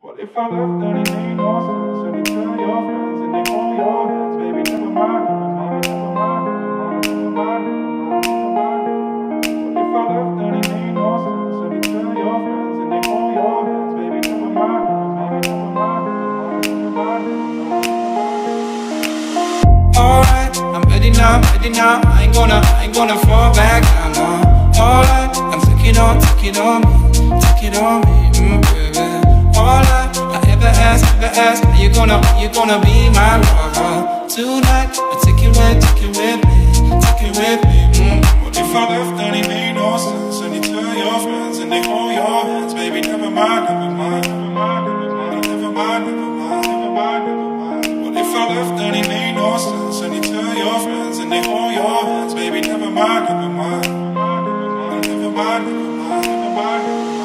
What if I left and it made no sense? And you tell your friends and they hold your hands, baby, never mind, never mind, never mind, mind, never mind. What if I left and it made no sense? And tell your friends and they hold your hands, baby, never mind, mind, never mind, never mind. Alright, I'm ready now, ready now. I ain't gonna, I ain't gonna fall back down now. Alright, I'm taking on, taking on me, taking on me, mm, baby all I, I ever ask, ever ask. Are you gonna, are you gonna be my lover tonight? I take you with, take you with me, take you with me. Mm. What if I left? Then it made no sense. And you tell your friends, and they hold your hands, baby. Never mind, never mind, never mind, never mind, never mind, never mind, never mind, never mind. If I left? Then it made no sense. And you tell your friends, and they hold your hands, baby. Never mind, never mind, never mind, never mind, never mind. Never mind.